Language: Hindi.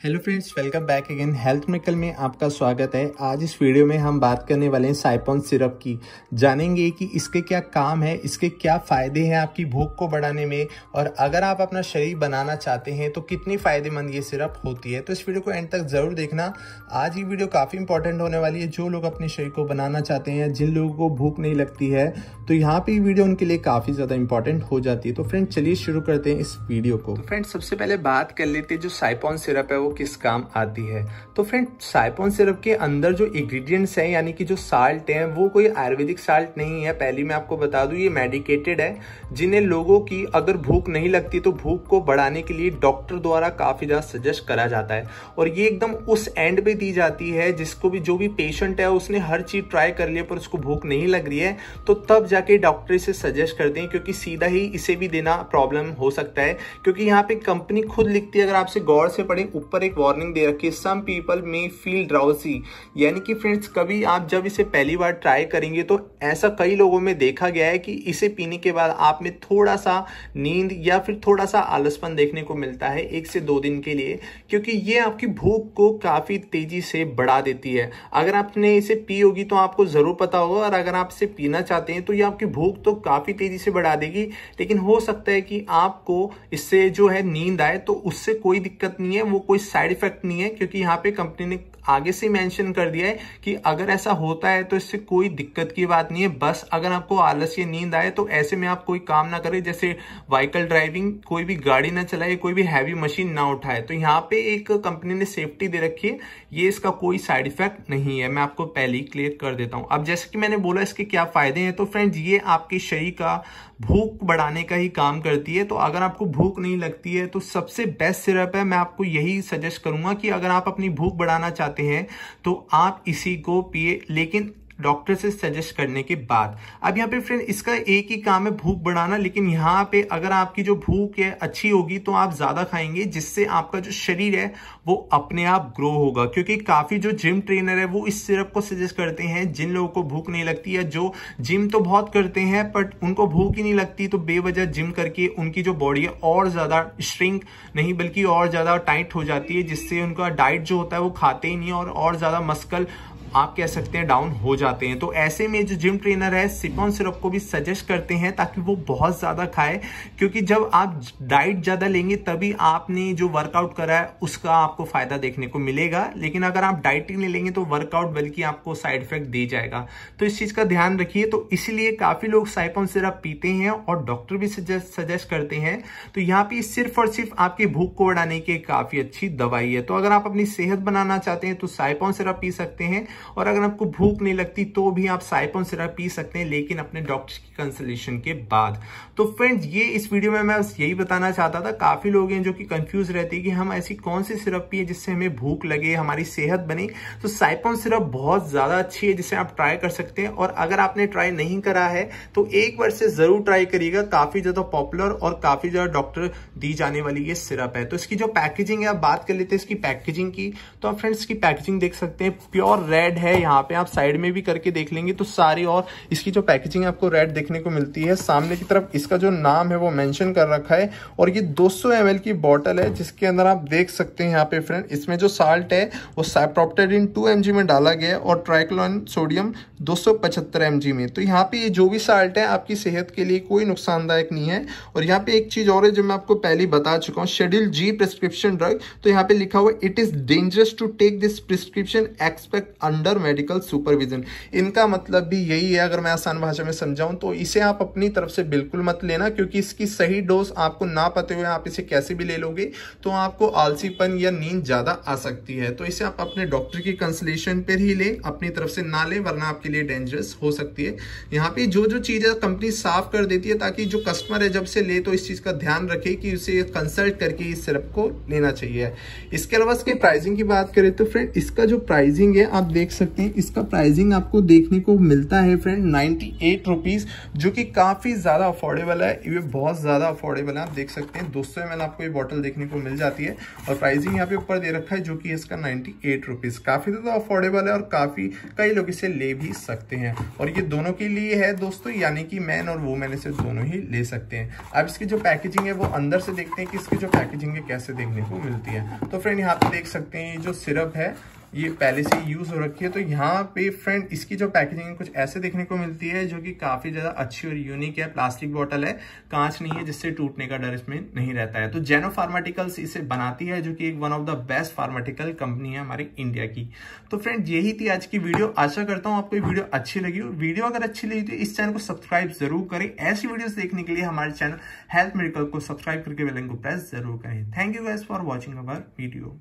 Hello friends welcome back again health medical में आपका स्वागत है। आज इस वीडियो में हम बात करने वाले हैं साइपॉन सिरप की। जानेंगे कि इसके क्या काम है, इसके क्या फ़ायदे हैं आपकी भूख को बढ़ाने में और अगर आप अपना शरीर बनाना चाहते हैं तो कितनी फ़ायदेमंद ये सिरप होती है। तो इस वीडियो को एंड तक ज़रूर देखना। आज ये वीडियो काफ़ी इंपॉर्टेंट होने वाली है। जो लोग अपने शरीर को बनाना चाहते हैं, जिन लोगों को भूख नहीं लगती है तो यहाँ पर ये वीडियो उनके लिए काफ़ी ज़्यादा इंपॉर्टेंट हो जाती है। तो फ्रेंड चलिए शुरू करते हैं इस वीडियो को। तो फ्रेंड सबसे पहले बात कर लेते हैं जो साइपॉन सिरप है, वो किस काम आती है। तो फ्रेंड साइपॉन सिरप के अंदर जो इंग्रेडिएंट्स हैं, यानी कि जो साल्ट हैं, वो कोई आयुर्वेदिक साल्ट नहीं है। पहली मैं आपको बता दूँ, ये मेडिकेटेड है, जिन्हें लोगों की अगर भूख नहीं लगती तो भूख को बढ़ाने के लिए डॉक्टर द्वारा काफ़ी ज़्यादा सजेस्ट करा जाता है। और ये एकदम उस एंड पे दी जाती है, जिसको भी जो भी पेशेंट है, उसने हर चीज़ ट्राई कर लिया पर उसको भूख नहीं लग रही है तो तब जाके डॉक्टर इसे सजेस्ट करते हैं क्योंकि सीधा ही इसे भी देना प्रॉब्लम हो सकता है। क्योंकि यहाँ पे कंपनी खुद लिखती है, अगर आपसे गौर से पढ़े, ऊपर एक वार्निंग वार्निंग दे रखी है सम पीपल मे फील ड्राउसी यानी कि फ्रेंड्स कभी आप जब इसे पहली बार ट्राई करेंगे तो ऐसा कई लोगों में देखा गया है कि इसे पीने के बाद आप में थोड़ा सा नींद या फिर थोड़ा सा आलसपन देखने को मिलता है, एक से दो दिन के लिए, क्योंकि ये आपकी भूख को काफ़ी तेज़ी से बढ़ा देती है। अगर आपने इसे पी होगी तो आपको ज़रूर पता होगा, और अगर आप इसे पीना चाहते हैं तो ये आपकी भूख तो काफ़ी तेज़ी से बढ़ा देगी, लेकिन हो सकता है कि आपको इससे जो है नींद आए तो उससे कोई दिक्कत नहीं है, वो कोई साइड इफ़ेक्ट नहीं है क्योंकि यहाँ पे कंपनी ने आगे से मेंशन कर दिया है कि अगर ऐसा होता है तो इससे कोई दिक्कत की बात नहीं है। बस अगर आपको आलस या नींद आए तो ऐसे में आप कोई काम ना करें। जैसे व्हीकल ड्राइविंग कोई भी गाड़ी ना चलाए, कोई भी हैवी मशीन ना उठाए। तो यहाँ पे एक कंपनी ने सेफ्टी दे रखी है। ये इसका कोई साइड इफ़ेक्ट नहीं है। मैं आपको पहले ही क्लियर कर देता हूँ। अब जैसे कि मैंने बोला, इसके क्या फ़ायदे हैं? तो फ्रेंड्स ये आपके शरीर का भूख बढ़ाने का ही काम करती है। तो अगर आपको भूख नहीं लगती है तो सबसे बेस्ट सिरप है। मैं आपको यही सजेस्ट करूँगा कि अगर आप अपनी भूख बढ़ाना चाहते हैं तो आप इसी को पिए। लेकिन डॉक्टर से सजेस्ट करने के बाद। अब यहाँ पे फ्रेंड इसका एक ही काम है, भूख बढ़ाना, लेकिन यहाँ पे अगर आपकी जो भूख है अच्छी होगी तो आप ज़्यादा खाएँगे, जिससे आपका जो शरीर है, वो अपने आप ग्रो होगा। क्योंकि काफ़ी जो जिम ट्रेनर है, वो इस सिरप को सजेस्ट करते हैं, जिन लोगों को भूख नहीं लगती है जो जिम तो बहुत करते हैं बट उनको भूख ही नहीं लगती तो बेवजह जिम करके उनकी जो बॉडी है, और ज़्यादा श्रिंक नहीं, बल्कि और ज़्यादा टाइट हो जाती है, जिससे उनका डाइट जो होता है, वो खाते ही नहीं, और और ज़्यादा मस्कल आप कह सकते हैं डाउन हो जाते हैं। तो ऐसे में जो जिम ट्रेनर है सिपॉन सिरप को भी सजेस्ट करते हैं ताकि वो बहुत ज़्यादा खाए। क्योंकि जब आप डाइट ज़्यादा लेंगे, तभी आपने जो वर्कआउट करा है, उसका आपको फ़ायदा देखने को मिलेगा। लेकिन अगर आप डाइट ही नहीं लेंगे तो वर्कआउट बल्कि आपको साइड इफ़ेक्ट दे जाएगा। तो इस चीज़ का ध्यान रखिए। तो इसलिए काफ़ी लोग साइपॉन सिरप पीते हैं और डॉक्टर भी सजेस्ट करते हैं। तो यहाँ पे सिर्फ़ और सिर्फ़ आपकी भूख को बढ़ाने की काफ़ी अच्छी दवाई है। तो अगर आप अपनी सेहत बनाना चाहते हैं तो साइपॉन सिरप पी सकते हैं। और अगर आपको भूख नहीं लगती तो भी आप साइपन सिरप पी सकते हैं, लेकिन अपने डॉक्टर की कंसल्टेशन के बाद। तो फ्रेंड्स ये इस वीडियो में मैं बस यही बताना चाहता था। काफ़ी लोग हैं जो कि कंफ्यूज रहते हैं कि हम ऐसी कौन सी सिरप पिए जिससे हमें भूख लगे, हमारी सेहत बने। तो साइपन सिरप बहुत ज़्यादा अच्छी है, जिसे आप ट्राई कर सकते हैं। और अगर आपने ट्राई नहीं करा है तो एक बार से ज़रूर ट्राई करिएगा। काफ़ी ज़्यादा पॉपुलर और काफ़ी ज़्यादा डॉक्टर दी जाने वाली ये सिरप है। तो इसकी जो पैकेजिंग है, आप बात कर लेते हैं इसकी पैकेजिंग की। तो आप फ्रेंड्स की पैकेजिंग देख सकते हैं। प्योर रेड है यहाँ पे, आप साइड में भी करके देख लेंगे तो सारी और इसकी जो पैकेजिंग आपको रेड देखने को मिलती है। सामने की तरफ़ इसका जो नाम है वो मेंशन कर रखा है और ये 200 सौ की बॉटल है जिसके अंदर आप देख सकते हैं यहाँ पे फ्रेंड इसमें जो साल्ट है वो साइप्रोप्टेडिन टू में डाला गया और ट्राइक्लोन सोडियम दो सौ में। तो यहाँ पे ये जो भी साल्ट है आपकी सेहत के लिए कोई नुकसानदायक नहीं है। और यहाँ पे एक चीज़ और है जो मैं आपको पहले बता चुका हूँ शेड्यूल जी प्रिस्क्रिप्शन ड्रग तो यहाँ पे लिखा हुआ it is dangerous to take this prescription expect under medical supervision इनका मतलब भी यही है, अगर मैं आसान भाषा में समझाऊं तो इसे आप अपनी तरफ़ से बिल्कुल मत लेना, क्योंकि इसकी सही डोज आपको ना पते हुए आप इसे कैसे भी ले लोगे तो आपको आलसीपन या नींद ज़्यादा आ सकती है। तो इसे आप अपने डॉक्टर की कंसल्टेशन पर ही लें, अपनी तरफ़ से ना लें, वरना आपके लिए डेंजरस हो सकती है। यहाँ पे जो जो चीज़ें कंपनी साफ़ कर देती है, ताकि जो कस्टमर है, जब से ले तो इस चीज़ का ध्यान रखे कि उसे कंसल्ट करके इस सिरप को लेना चाहिए। इसके अलावा इसके प्राइसिंग की बात करें तो फ्रेंड इसका जो प्राइसिंग है, आप देख देख सकते हैं, इसका प्राइसिंग आपको देखने को मिलता है फ्रेंड नाइन्टी एट रुपीज़ जो कि काफ़ी ज़्यादा अफोर्डेबल है। ये बहुत ज़्यादा अफोर्डेबल है, आप देख सकते हैं। दो सौ आपको ये बॉटल देखने को मिल जाती है और प्राइसिंग यहाँ पे ऊपर दे रखा है, जो कि इसका नाइन्टी एट रुपीज़ काफ़ी ज़्यादा अफोर्डेबल है और काफ़ी कई लोग इसे ले भी सकते हैं। और ये दोनों के लिए है दोस्तों, यानी कि मैन और वुमेन इसे दोनों ही ले सकते हैं। अब इसकी जो पैकेजिंग है, वो अंदर से देखते हैं कि इसकी जो पैकेजिंग है, कैसे देखने को मिलती है। तो फ्रेंड यहाँ पे देख सकते हैं, ये जो सिरप है ये पहले से यूज़ हो रखी है तो यहाँ पे फ्रेंड इसकी जो पैकेजिंग है, कुछ ऐसे देखने को मिलती है जो कि काफ़ी ज़्यादा अच्छी और यूनिक है। प्लास्टिक बॉटल है, कांच नहीं है जिससे टूटने का डर इसमें नहीं रहता है। तो जेनो फार्माटिकल्स इसे बनाती है, जो कि एक one of the best pharmaceutical company है हमारी इंडिया की। तो फ्रेंड यही थी आज की वीडियो आशा करता हूँ आपको वीडियो अच्छी लगी हो। वीडियो अगर अच्छी लगी तो इस चैनल को सब्सक्राइब ज़रूर करें। ऐसी वीडियो देखने के लिए हमारे चैनल हेल्थ मेडिकल को सब्सक्राइब करके बेलन को प्रेस ज़रूर करें। Thank you guys for watching our video